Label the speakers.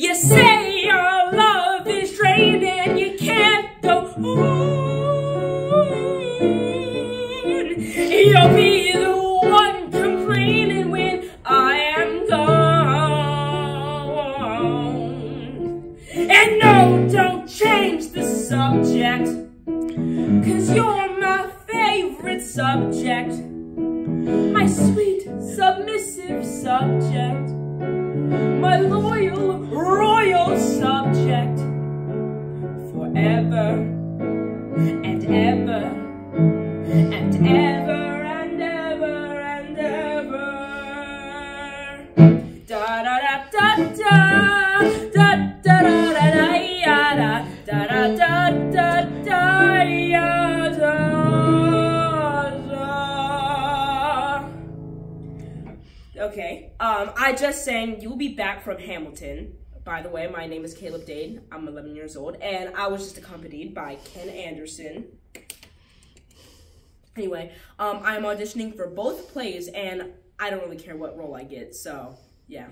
Speaker 1: You say your love is draining, you can't go on. You'll be the one complaining when I am gone. And no, don't change the subject, cause you're my favorite subject. My sweet, submissive subject. Forever and ever and ever and ever and ever. Da da da da da da da da da da da da da da da da da da. Okay. Um, I just sang "You'll Be Back" from Hamilton. By the way, my name is Caleb Dade. I'm 11 years old, and I was just accompanied by Ken Anderson. Anyway, um, I'm auditioning for both plays, and I don't really care what role I get. So, yeah.